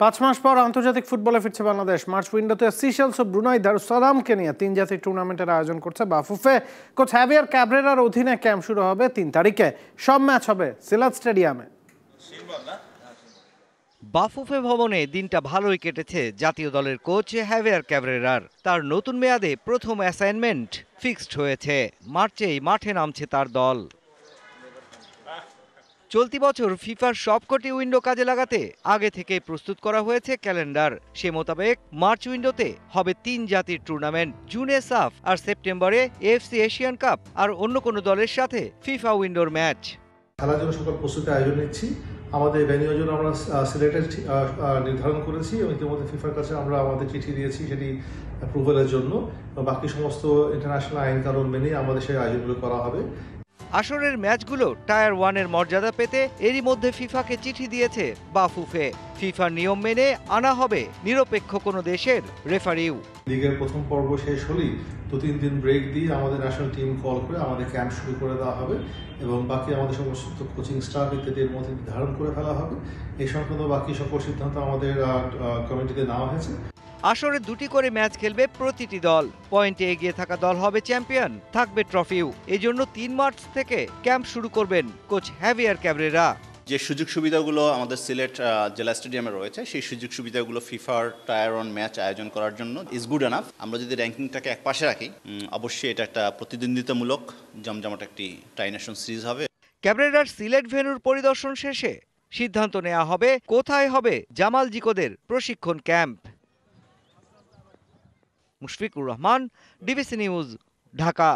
পাঁচ মাস পর আন্তর্জাতিক ফুটবলে ফিরছে বাংলাদেশ। মার্চ উইন্ডোতে সিশেলস ও ব্রুনাই দারুসালামকে নিয়ে তিন জাতির টুর্নামেন্টের আয়োজন করছে বাফুফে। কোচ হ্যাভিয়ার ক্যাবরেরার অধীনে ক্যাম্প শুরু হবে তিন তারিখে। সব ম্যাচ হবে সিলাট স্টেডিয়ামে। বাফুফে ভবনে দিনটা ভালোই কেটেছে জাতীয় দলের কোচ হ্যাভিয়ার ক্যাবরেরার। তার নতুন মেয়াদে প্রথম অ্যাসাইনমেন্ট ফিক্সড হয়েছে। মার্চেই মাঠে নামছে তার দল। চলতি বছর ফিফার সবকটি উইন্ডো কাজে লাগাতে আগে থেকে প্রস্তুত করা হয়েছে ক্যালেন্ডার। সে মোতাবেক মার্চ উইন্ডোতে হবে তিন জাতির টুর্নামেন্ট, জুনে সাফ আর সেপ্টেম্বরে এফসি এশিয়ান কাপ আর অন্য কোনো দলের সাথে ফিফা উইন্ডোর ম্যাচ। খেলার জন্য সকল প্রস্তুতি আয়োজন নিচ্ছি। আমাদের ভেনিউর জন্য আমরা সিলেটের নির্ধারণ করেছি এবং ইতিমধ্যে ফিফার কাছে আমরা আমাদের চিঠি দিয়েছি সেটি অ্যাপ্রুভালের জন্য। বাকি সমস্ত ইন্টারন্যাশনাল আইন কানুন মেনে আমাদের সেই আয়োজনগুলো করা হবে। আসরের ম্যাচগুলো টায়ার ওয়ানের মর্যাদা পেতে এরই মধ্যে ফিফাকে চিঠি দিয়েছে বাফুফে। ফিফার নিয়ম মেনে আনা হবে নিরপেক্ষ কোনো দেশের রেফারিও। লিগের প্রথম পর্ব শেষ হলেই দু তিন দিন ব্রেক দিয়ে আমাদের ন্যাশনাল টিম কল করে আমাদের ক্যাম্প শুরু করে দেওয়া হবে এবং বাকি আমাদের সমস্ত কোচিং স্টাফ ইত্যাদির মধ্যে নির্ধারণ করে ফেলা হবে। এই সংক্রান্ত বাকি সকল সিদ্ধান্ত আমাদের কমিটিতে নেওয়া হয়েছে। আসরে দুটি করে ম্যাচ খেলবে প্রতিটি দল। পয়েন্টে এগিয়ে থাকা দল হবে চ্যাম্পিয়ন। থাকবে ট্রফিও। এজন্য তিন মার্চ থেকে ক্যাম্প শুরু করবেন কোচ হ্যাভিয়ার ক্যাবরেরা যে সুযোগ সুবিধাগুলো আমাদের সিলেট জেলা স্টেডিয়ামে রয়েছে সেই সুযোগ সুবিধাগুলো ফিফার টায়ার অন ম্যাচ আয়োজন করার জন্য ইজ গুড এনাফ আমরা যদি র্যাঙ্কিংটাকে এক পাশে রাখি অবশ্যই এটা একটা প্রতিদ্বন্দ্বিতামূলক জমজমাট একটি টাইনেশন সিরিজ হবে। ক্যাবরেরার সিলেট ভেন্যুর পরিদর্শন শেষে সিদ্ধান্ত নেওয়া হবে কোথায় হবে জামাল জিকোদের প্রশিক্ষণ camp. Mushfiqur Rahman DBC news Dhaka.